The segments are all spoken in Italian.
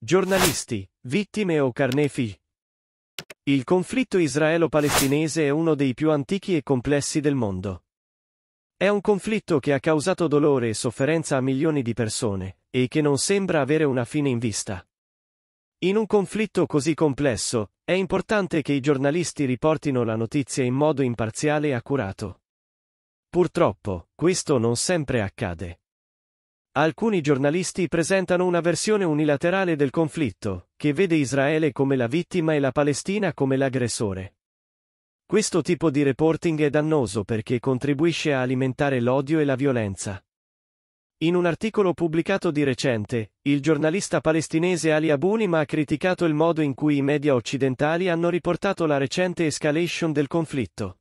Giornalisti, vittime o carnefici? Il conflitto israelo-palestinese è uno dei più antichi e complessi del mondo. È un conflitto che ha causato dolore e sofferenza a milioni di persone, e che non sembra avere una fine in vista. In un conflitto così complesso, è importante che i giornalisti riportino la notizia in modo imparziale e accurato. Purtroppo, questo non sempre accade. Alcuni giornalisti presentano una versione unilaterale del conflitto, che vede Israele come la vittima e la Palestina come l'aggressore. Questo tipo di reporting è dannoso perché contribuisce a alimentare l'odio e la violenza. In un articolo pubblicato di recente, il giornalista palestinese Ali Abunim ha criticato il modo in cui i media occidentali hanno riportato la recente escalation del conflitto.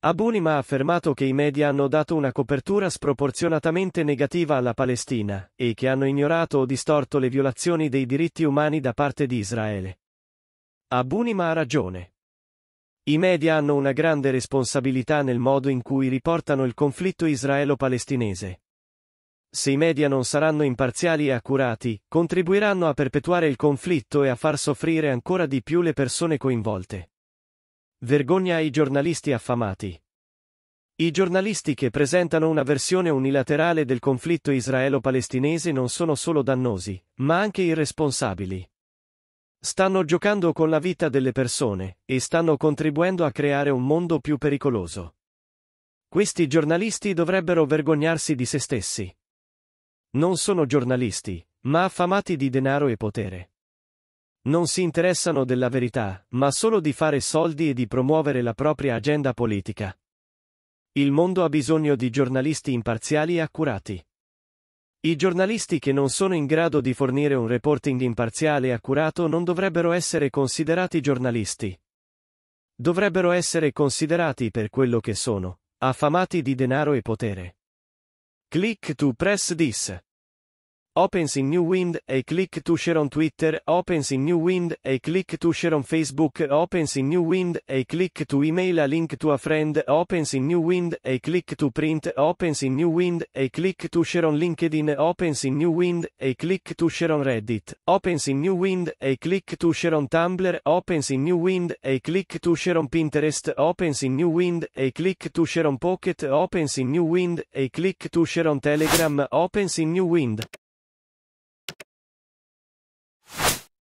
Abunim ha affermato che i media hanno dato una copertura sproporzionatamente negativa alla Palestina, e che hanno ignorato o distorto le violazioni dei diritti umani da parte di Israele. Abunim ha ragione. I media hanno una grande responsabilità nel modo in cui riportano il conflitto israelo-palestinese. Se i media non saranno imparziali e accurati, contribuiranno a perpetuare il conflitto e a far soffrire ancora di più le persone coinvolte. Vergogna ai giornalisti affamati. I giornalisti che presentano una versione unilaterale del conflitto israelo-palestinese non sono solo dannosi, ma anche irresponsabili. Stanno giocando con la vita delle persone, e stanno contribuendo a creare un mondo più pericoloso. Questi giornalisti dovrebbero vergognarsi di se stessi. Non sono giornalisti, ma affamati di denaro e potere. Non si interessano della verità, ma solo di fare soldi e di promuovere la propria agenda politica. Il mondo ha bisogno di giornalisti imparziali e accurati. I giornalisti che non sono in grado di fornire un reporting imparziale e accurato non dovrebbero essere considerati giornalisti. Dovrebbero essere considerati per quello che sono, affamati di denaro e potere. Click to press this. Opens in New Wind e click to share on Twitter, opens in New Wind e click to share on Facebook, opens in New Wind e click to email a link to a friend, opens in New Wind e click to print, opens in New Wind e click to share on LinkedIn, opens in New Wind e click to share on Reddit, opens in New Wind e click to share on Tumblr, opens in New Wind e click to share on Pinterest, opens in New Wind e click to share on Pocket, opens in New Wind e click to share on Telegram, opens in New Wind.